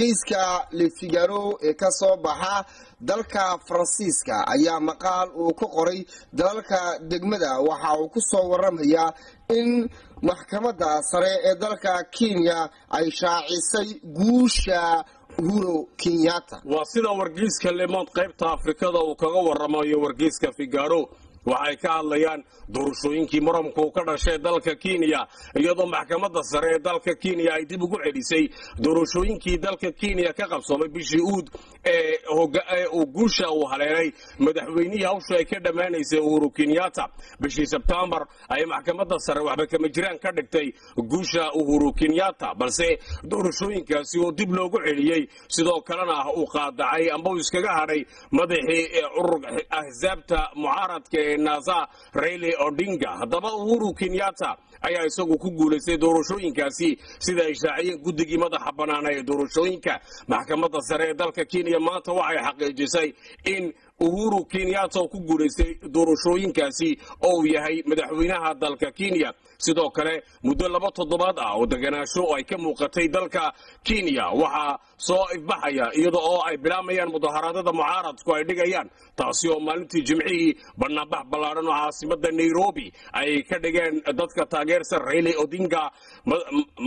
wargeyska le figaro ee ka soo baxa dalka faransiiska ayaa maqaal uu ku qoray dalalka degmada. Waxa uu ku soo waramayaa in maxkamadda sare ee dalka kenya ay shaacisay guusha uhuru kenyatta. Waa sida wargeyska lemont qaybta afrikada uu kaga waramayo wargeyska figaro waxay ka hadlayaan doorashooyinkii muranku ka dhashay dalka kenya iyadoo maxkamadda sare ee dalka kenya ay dib ugu celisay. Doorashooyinkii dalka kenya ka qabsoomay bishii uud ee uu guusha uu haleelay madaxweynihii hawsha ay ka dhammaanaysay uhuru kenyatta bishii sebtembar ayay maxkamadda sare waxba kama jiraan ka dhigtay guusha uhuru kenyatta. Balse doorashooyinkaasi oo dib loogu celiyey sidoo kalena uu qaadacay amba uu iskaga hadhay madaxii urur ahsaabta mucaaradka ee nasa rayle odinga. Haddaba uhuru kenyatta ayaa isagu ku guulaystay doorashooyinkaasi sida ay shaaciyeen guddigii madaxa bannaana ee doorashooyinka. Maxkamadda sare ee dalka kenya maanta waxay xaqiijisay in uhuru kenyatta uu ku guulaystay doorashooyinkaasi oo uu yahay madaxweynaha dalka kenya sidoo kale muddo laba toddobaad ah oo deganaasho ay ka muuqatay dalka kenya. Waxaa soo ifbaxaya iyada oo ay bilaamayaan mudaharaadada mucaaradku ay dhigayaan taasi oo maalintii jimcihii banaanbax ballaadhan oo caasimada nairobi ay ka dhigeen dadka taageersan rayle odinga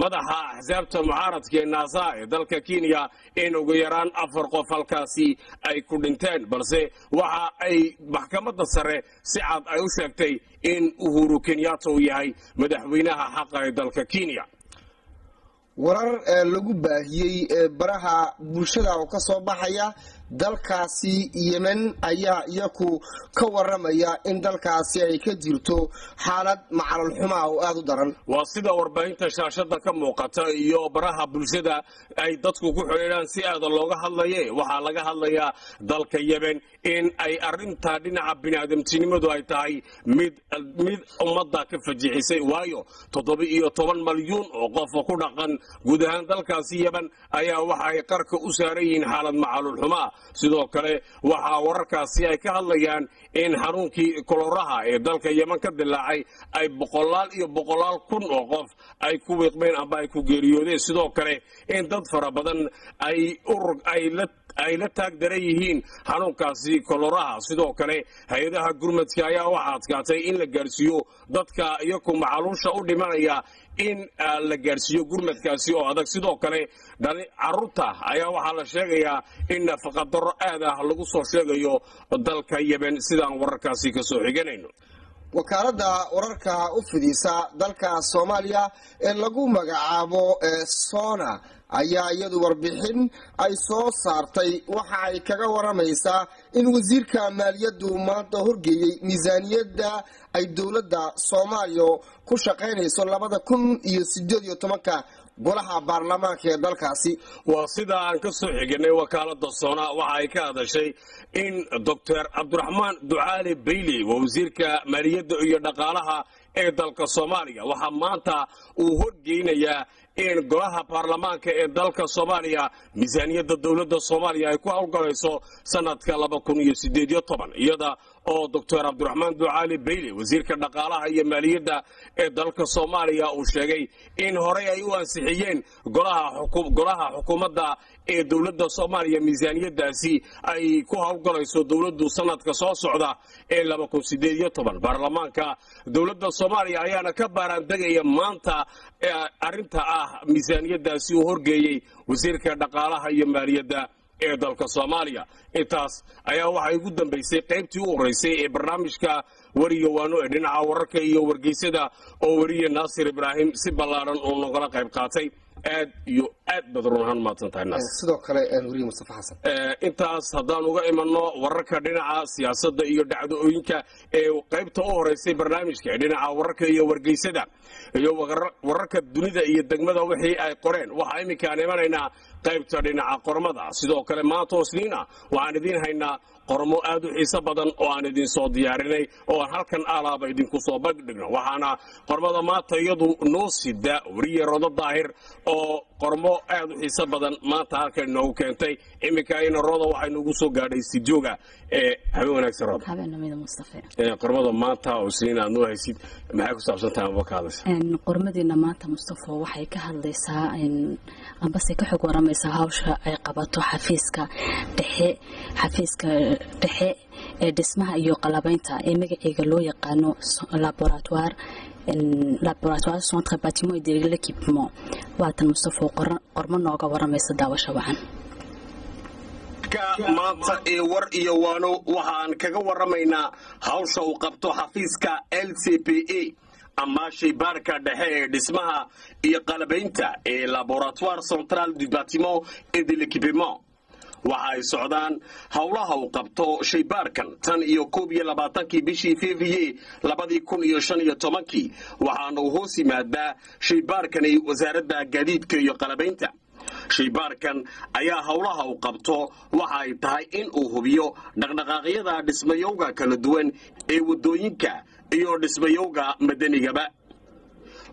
madaxa axsaabta mucaaradka ee nasa ee dalka kenya in ugu yaraan afar qof halkaasi ay ku dhinteen. Balse waxa ay maxkamadda sare si cad ay u sheegtay in uhuru kenyatta uu yahay madaxweynaha xaqa ee dalka kenya. Warar ee lagu baahiyey ee baraha bulshada oo ka soo baxaya dalkaasi yemen ayaa iyaku ka waramaya in dalkaasi ay ka jirto xaalad macalolxuma oo aada u daran. Waa sida warbaahinta shaashada ka muuqata iyo baraha bulshada ay dadku ku xidhiidhaan si aada looga hadlaye waxaa laga hadlayaa dalka yemen in ay arintaa dhinaca biniaadamtinimadu ay tahay mid mid ummadda ka fajixisay. Waayo toddoba iyo toban malyuun oo qofa ku dhaqan guud ahaan dalkaasi yemen ayaa waxa ay qarka u saaran yihiin xaalad macalulxumaa sidoo kale waxaa wararkaasi ay ka hadlayaan in xanuunkii koloraha ee dalka yemen ka dilaacay ay boqolaal iyo boqolaal kun oo qof ay ku wiiqmeen amba ay ku geeriyoodeen. Sidoo kale in dad fara badan ay ay la taag daran yihiin xanuunkaasi koloraha. Sidoo kale hay'adaha gurmadka ayaa waxaa adkaatay in la gaarsiiyo dadka iyaku macaluusha u dhimanaya in la gaarsiiyo gurmadkaasi oo adag. Sidoo kale carruurta ayaa waxaa la sheegayaa in nafaqadaro aad ah lagu soo sheegayo dalka yemen. Sidaan wararkaasi ka soo xiganayno. Wakaaladda wararka u fidisa dalka soomaaliya ee lagu magacaabo sona ayaa iyadu warbixin ay soo saartay. Waxa ay kaga waramaysaa in wasiirka maaliyaddu maanta horgeeyey miisaaniyadda ay dowladda soomaaliya ku shaqaynayso labada kun iyo sideed iyo tobanka golaha baarlamaanka ee dalkaasi. Waa sida aan ka soo xiganay wakaalada soona. Waxa ay ka hadashay in doctor cabdiraxmaan ducaali bayley waa wasiirka maaliyadda iyo dhaqaalaha ee dalka soomaaliya waxaa maanta uu horgeynayaa golaha baarlamaanka ee dalka soomaaliya miisaaniyadda dowladda soomaaliya ay ku howlgalayso sanadka iyada oo doctor cabdiraxmaan ducaali bayley wasiirka dhaqaalaha iyo maaliyadda ee dalka soomaaliya uu sheegay in horey ay u ansixiyeen golaha xukuumadda ee dowladda soomaaliya miisaaniyadaasi ay ku howlgalayso dowladdu sanadka soo socda ee baarlamaanka dowladda soomaaliya ayaana ka baaraandegaya maanta arrinta ah miisaaniyadaasi uu horgeeyey wasiirka dhaqaalaha iyo maaliyadda ee dalka soomaaliya. Intaas ayaa waxay ugu dambaysay qaybtii u horeysay ee barnaamijka weriga waano ee dhinaca wararka iyo wargeysada oo weriye naasir ibraahim si ballaaran uu nogala qayb qaatay. Aad iyo aad baad run ahaan mahadsan tahay naasir sidoo kale weriye mustafa xasan. Intaas haddaan uga imanno wararka dhinaca siyaasadda iyo dhacdooyinka ee qaybta u horeysay barnaamijka ee dhinaca wararka iyo wargeysada iyo wararka dunida iyo degmada wixii ay qoreen. Waxaa iminkaan imanaynaa qaybta dhinaca qormada. Sidoo kale maanta waxaan idiin haynaa qormo aad u xiiso badan oo aan idin soo diyaarinay oo aan halkan alaaba idinku soo bandhigno waxaana qormada maanta iyadu noo sida weriye rodo daahir oo qormo aad u xiiso badan maanta halkan inoogu keentay iminka ina rooda waxaynu ugu soo gaadhay sidjooga ee habeen wanaagsan rooda. Qormada maanta oo siniin aad noo haysid maxay ku saabsan tahay amba ka hadlaysa qormadiina maanta mustafo waxay ka hadlaysaa ambase ka xog waramaysaa hawsha ay qabato xafiiska dhexe xafiiska dhexe ee dhismaha iyo qalabaynta ee magaceega loo yaqaano laboratoire laboratoire centre batiment et de l'équipement waatan mustafo qormo nooga waramaysa daawasha wacan. Maanta ee war iyo waano waxaan kaga waramaynaa hawsha uu qabto xafiiska l c p a ama shaybaarka dhexe ee dhismaha iyo qalabaynta ee laboratoire central du batiment et de l'équipement waxa ay socdaan howlaha uu qabto shaybaarkan tan iyo koob iyo labaatankii bishii fevrier labadii kun iyo shan iyo tobankii. Waxaana uu hoos yimaadaa shaybaarkani wasaaradda gaadiidka iyo qalabaynta. Shaybaarkan ayaa howlaha uu qabto waxa ay tahay in uu hubiyo dhaqdhaqaaqyada dhismayowga kala duwan ee waddooyinka iyo dhismayowga madanigaba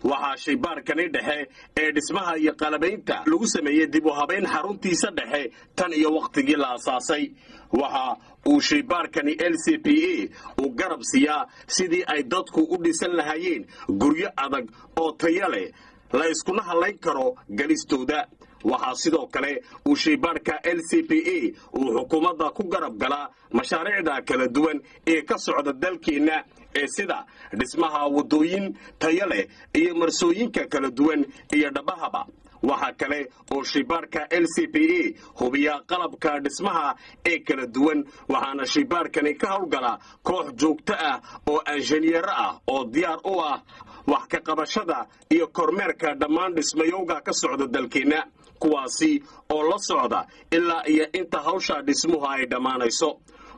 waxaa shaybaarkani dhexe ee dhismaha iyo qalabaynta lagu sameeyey dib u habayn xaruntiisa dhexe tan iyo wakhtigii la asaasay waxa uu shaybaarkani l c p a uu garab siiyaa sidii ay dadku u dhisan lahaayeen guryo adag oo taya leh la iskuna hadlayn karo galistooda waxaa sidoo kale uu shaybaarka l c p a uu xukuumadda ku garab galaa mashaariicda kala duwan ee ka socda dalkeenna ee sida dhismaha waddooyin tayo leh iyo marsooyinka kala duwan iyo dhabahaba waxaa kale oo shaybaarka l c p a hubiya qalabka dhismaha ee kala duwan waxaana shaybaarkani ka howlgala koox joogto ah oo anjineero ah oo diyaar u ah wax ka qabashada iyo kormeerka dhammaan dhismayowga ka socda dalkeenna kuwaasi oo la socda ilaa iyo inta hawsha dhismuhu ay dhammaanayso.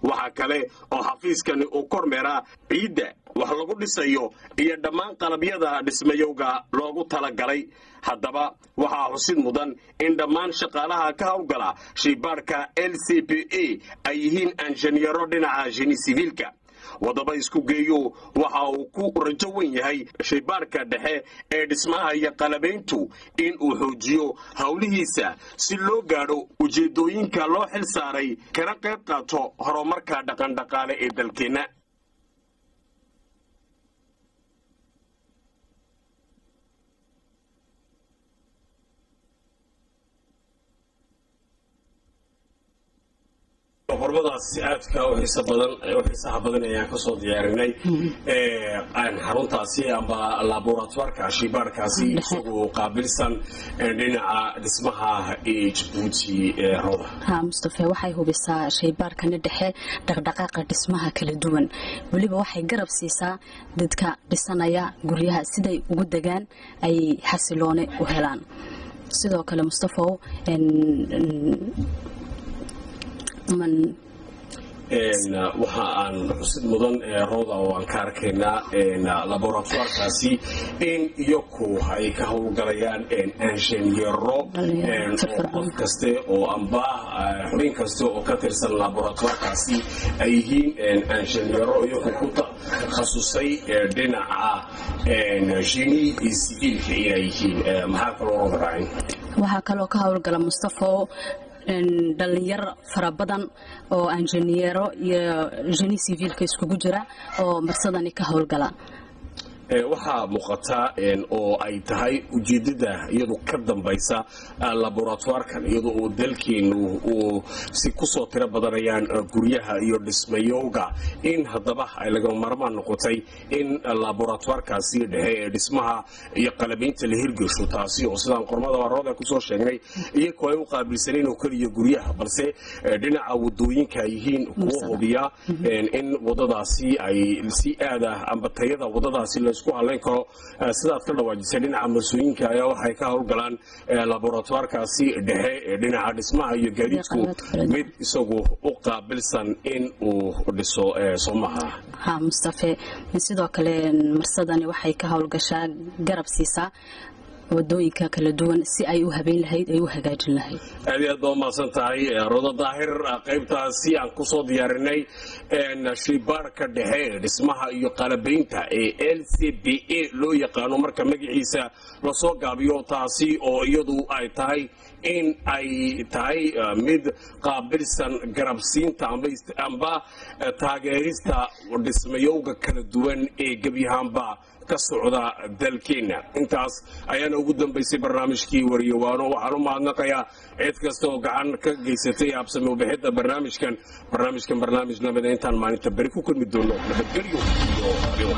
Waxaa kale oo xafiiskani uu kormeeraa ciidda wax lagu dhisayo iyo dhammaan qalabyada dhismayowga loogu talagalay. Haddaba waxaa xusid mudan in dhammaan shaqaalaha ka howlgala shaybaarka l c p a ay yihiin anjineero dhinaca jeni siviilka wadaba isku geeyo waxa uu ku rajo wen yahay shaybaarka dhexe ee dhismaha iyo qalabayntu in uu xoojiyo howlihiisa. Si loo gaadho ujeeddooyinka loo xil saaray kana qayb qaato horumarka dhaqandhaqaale ee dalkeenna qormadaasi aadka u xiiso badan u xiisaha badan ayaan ka soo diyaarinay. Xaruntaasi amba laboratoirka shaybaarkaasi isagoo qaabilsan dhinaca dhismaha jabuuti roda ha mustafe waxay hubisaa shaybaarkani dhexe dhaqdhaqaaqa dhismaha kala duwan. Weliba waxay garab siisaa dadka dhisanaya guryaha siday ugu degaan ay xasiloone u helaan. Sidoo kale mustafow waxa aan xusid mudan rooda oo aan ka arkaynaa laboratoirkaasi in iyaku ay ka howlgalayaan anjineero qof kaste oo amba xubin kaste oo ka tirsan laboratoirkaasi ay yihiin anjineero iyaku ku takhasusay dhinaca jini siviilka inay yihiin maxaa kaloo rooda raacin waxaa kaloo ka howlgala mustafo dhalinyar fara badan oo anjineero iyo jeni siviilka iskugu jira oo marsadani ka howlgala waxaa muuqata oo ay tahay ujeedada iyadu ka dambaysa laboratoirkan iyado oo dalkeenu uu si ku soo tiro badanayaan guryaha iyo dhismayowga. In haddaba ay lagama maarmaan noqotay in laboratoirkaasi dhexe ee dhismaha iyo qalabaynta la hirgesho taasi oo sidaan qormada warooda ku soo sheegnay iyagoo ay u qaabilsaneen oo keliya guryaha balse dhinaca waddooyinka ay yihiin kuwa hubiya in wadadaasi ay si aada amba tayada wadadaasi laysku halayn karo sidaad ka dhawaajisay dhinaca marsooyinka ayaa waxay ka howlgalaan laboratoirkaasi dhexe ee dhinaca dhismaha iyo gaadiidku mid isagu u qaabilsan in uu dhiso soomaha. Ha mustafe sidoo kale marsadani waxay ka howlgashaa garab siisaa waddooyinka kala duwan si ay u habeyn lahayd ay u hagaajin lahayd. Aad iyo aad baa umahadsan tahay rodo daahir qaybtaasi aan ku soo diyaarinay shibaarka dhexe dhismaha iyo qalabaynta ee l c b a loo yaqaano. Marka magaciisa la soo gaabiyo taasi oo iyadu ay tahay in ay tahay mid qaabilsan garabsiinta amba taageerista dhismayowga kala duwan ee gebyahaanba ka socda dalkeenna intaas ayaana ugu dambaysay barnaamijkii wariyowaano waxaan u mahadnaqayaa cid kasta oo gacan ka geysatay habsami ubixidda barnaamijkan. Barnaamijkan barnaamij lamida intaan maalinta beri ku kulmi doono. Nabadgelyo iyo